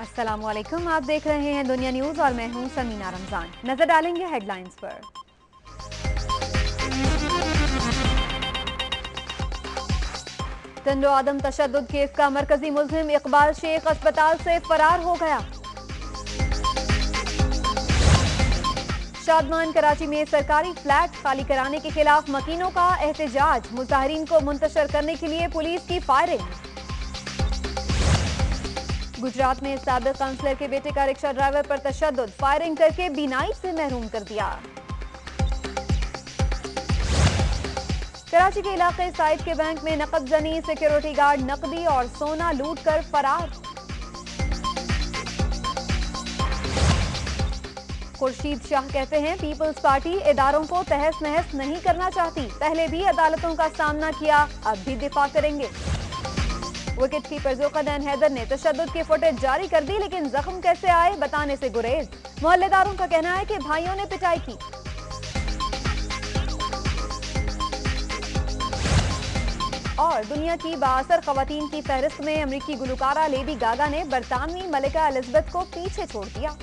अस्सलाम वालेकुम आप देख रहे हैं दुनिया न्यूज़ और मैं हूँ समीना रमज़ान। नज़र डालेंगे हेडलाइंस पर। तंडो आदम तशद केस का मरकजी मुलजिम इकबाल शेख अस्पताल से फरार हो गया। शादमान कराची में सरकारी फ्लैट खाली कराने के खिलाफ मकीनों का एहतजाज। मुजाहरीन को मुंतशर करने के लिए पुलिस की फायरिंग। गुजरात में सबक काउंसलर के बेटे का रिक्शा ड्राइवर पर तशद फायरिंग करके बीनाई से महरूम कर दिया। कराची के इलाके साइड के बैंक में नकद जनी, सिक्योरिटी गार्ड नकदी और सोना लूट कर फरार। खुर्शीद शाह कहते हैं, पीपल्स पार्टी इदारों को तहस नहस नहीं करना चाहती। पहले भी अदालतों का सामना किया, अब भी दिफा करेंगे। विकेट कीपर जोकदन हैदर ने तशद की फुटेज जारी कर दी, लेकिन जख्म कैसे आए, बताने से गुरेज। मोहल्लेदारों का कहना है कि भाइयों ने पिटाई की। और दुनिया की बासर खवतान की फहरिस्त में अमरीकी गुलकारा लेडी गागा ने बरतानवी मलिका एलिजबेथ को पीछे छोड़ दिया।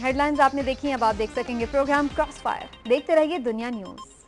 हेडलाइंस आपने देखी अब आप देख सकेंगे प्रोग्राम क्रॉस फायर देखते रहिए दुनिया न्यूज़